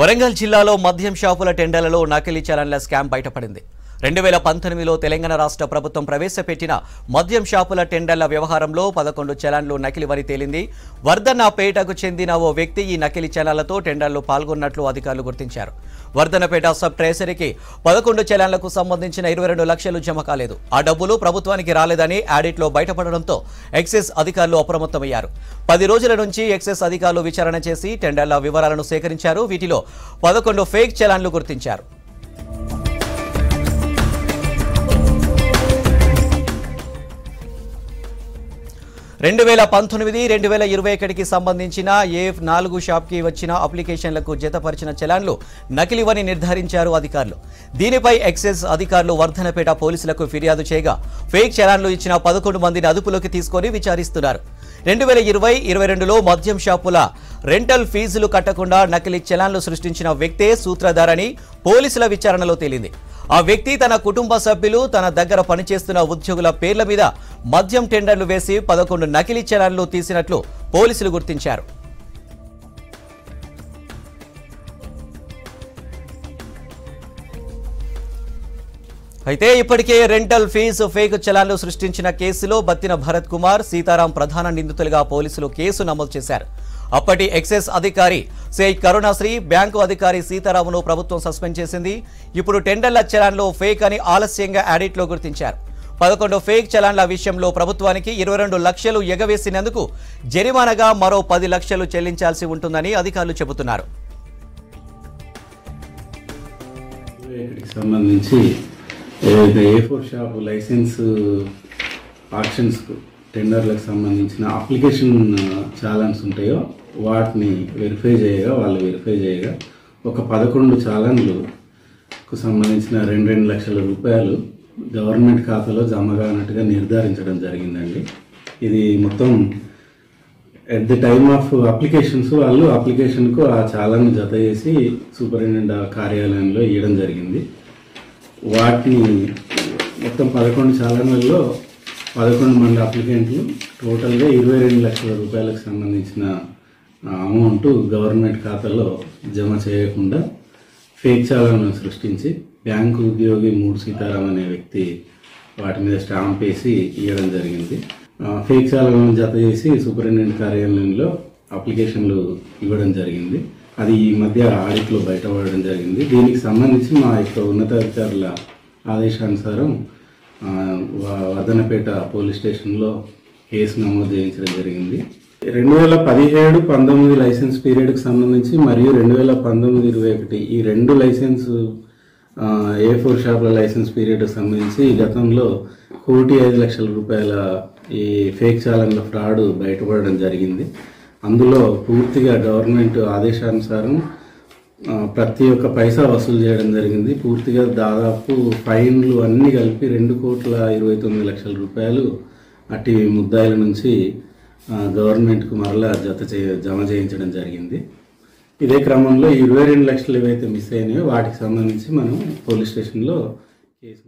వరంగల్ జిల్లాలో మద్యం షాపుల టెండర్లలో నకిలీ చలన్ల స్కామ్ బయటపడింది. రెండు వేల పంతొమ్మిదిలో తెలంగాణ రాష్ట్ర ప్రభుత్వం ప్రవేశపెట్టిన మద్యం షాపుల టెండర్ల వ్యవహారంలో పదకొండు చలాన్లు నకిలీవని తేలింది. వర్ధన్నపేటకు చెందిన ఓ వ్యక్తి ఈ నకిలీ చలాన్లతో టెండర్లు పాల్గొన్నట్లు అధికారులు గుర్తించారు. వర్ధన్నపేట సబ్ ట్రెజరీకి పదకొండు చలాన్లకు సంబంధించిన ఇరవై రెండు లక్షలు జమ కాలేదు. ఆ డబ్బులు ప్రభుత్వానికి రాలేదని ఆడిట్లో బయటపడడంతో ఎక్సైజ్ అధికారులు అప్రమత్తమయ్యారు. పది రోజుల నుంచి ఎక్సైజ్ అధికారులు విచారణ చేసి టెండర్ల వివరాలను సేకరించారు. వీటిలో పదకొండు ఫేక్ చలాన్లు గుర్తించారు. రెండు వేల పంతొమ్మిది రెండు వేల ఇరవై ఒకటికి సంబంధించిన ఏ నాలుగు షాప్కి వచ్చిన అప్లికేషన్లకు జతపరిచిన చలాన్లు నకిలివని నిర్ధారించారు అధికారులు. దీనిపై ఎక్సైజ్ అధికారులు వర్ధనపేట పోలీసులకు ఫిర్యాదు చేయగా ఫేక్ చలాన్లు ఇచ్చిన పదకొండు మందిని అదుపులోకి తీసుకొని విచారిస్తున్నారు. రెండు వేల ఇరవై ఇరవై రెండులో మద్యం షాపుల రెంటల్ ఫీజులు కట్టకుండా నకిలీ చలాన్లు సృష్టించిన వ్యక్తే సూత్రధారని పోలీసుల విచారణలో తేలింది. ఆ వ్యక్తి తన కుటుంబ సభ్యులు తన దగ్గర పనిచేస్తున్న ఉద్యోగుల పేర్ల మీద మద్యం టెండర్లు వేసి పదకొండు నకిలీ చలాన్లు తీసినట్లు పోలీసులు గుర్తించారు. అయితే ఇప్పటికే రెంటల్ ఫీజు ఫేక్ చలాన్లు సృష్టించిన కేసులో బత్తిన భరత్ కుమార్ సీతారాం ప్రధాన నిందితులుగా పోలీసులు కేసు నమోదు చేశారు. అప్పటి ఎక్సైజ్ అధికారి సే కరుణాశ్రీ బ్యాంకు అధికారి సీతారామును ప్రభుత్వం సస్పెండ్ చేసింది. ఇప్పుడు టెండర్ల చలాన్లో ఫేక్ అని ఆలస్యంగా ఆడిట్లో గుర్తించారు. పదకొండు ఫేక్ చలాన్ల విషయంలో ప్రభుత్వానికి ఇరవై రెండు లక్షలు ఎగవేసినందుకు జరిమానాగా మరో పది లక్షలు చెల్లించాల్సి ఉంటుందని అధికారులు చెబుతున్నారు. సంబంధించి A four shop licence options టెండర్లకు సంబంధించిన అప్లికేషన్ చాలన్స్ ఉంటాయో వాటిని వెరిఫై చేయగా వాళ్ళు వెరిఫై చేయగా ఒక పదకొండు చాలన్లకు సంబంధించిన రెండు రెండు లక్షల రూపాయలు గవర్నమెంట్ ఖాతాలో జమ కానట్టుగా నిర్ధారించడం జరిగిందండి. ఇది మొత్తం at the time of applications వాళ్ళు అప్లికేషన్కు ఆ చాలాను జత చేసి సూపరింటెండెంట్ కార్యాలయంలో ఇవ్వడం జరిగింది. వాటిని మొత్తం పదకొండు చాలన్లలో పదకొండు మంది అప్లికెంట్లు టోటల్గా ఇరవై రెండు లక్షల రూపాయలకు సంబంధించిన అమౌంట్ గవర్నమెంట్ ఖాతాలో జమ చేయకుండా ఫేక్ చాలను సృష్టించి బ్యాంకు ఉద్యోగి మూడు సీతారాం అనే వ్యక్తి వాటి మీద స్టాంప్ వేసి ఇవ్వడం జరిగింది. ఫేక్ చాలను జత చేసి సూపరింటెండెంట్ కార్యాలయంలో అప్లికేషన్లు ఇవ్వడం జరిగింది. అది ఈ మధ్య ఆడిట్లో బయటపడడం జరిగింది. దీనికి సంబంధించి మా యొక్క ఉన్నతాధికారుల ఆదేశానుసారం వర్ధనపేట పోలీస్ స్టేషన్లో కేసు నమోదు చేయించడం జరిగింది. రెండు వేల పదిహేడు పంతొమ్మిది లైసెన్స్ పీరియడ్కి సంబంధించి మరియు రెండు వేల పంతొమ్మిది ఇరవై ఒకటి ఈ రెండు లైసెన్స్ ఏ ఫోర్ షాప్ల లైసెన్స్ పీరియడ్కి సంబంధించి గతంలో కోటి ఐదు లక్షల రూపాయల ఈ ఫేక్ చాలన్ల ఫ్రాడ్ బయటపడడం జరిగింది. అందులో పూర్తిగా గవర్నమెంట్ ఆదేశానుసారం ప్రతి ఒక్క పైసా వసూలు చేయడం జరిగింది. పూర్తిగా దాదాపు ఫైన్లు అన్నీ కలిపి రెండు కోట్ల ఇరవై తొమ్మిది లక్షల రూపాయలు అట్టి ముద్దాయిల నుంచి గవర్నమెంట్కు మరలా జత చే జమ చేయించడం జరిగింది. ఇదే క్రమంలో ఇరవై రెండు లక్షలు ఏవైతే మిస్ అయినాయో వాటికి సంబంధించి మనం పోలీస్ స్టేషన్లో కేసు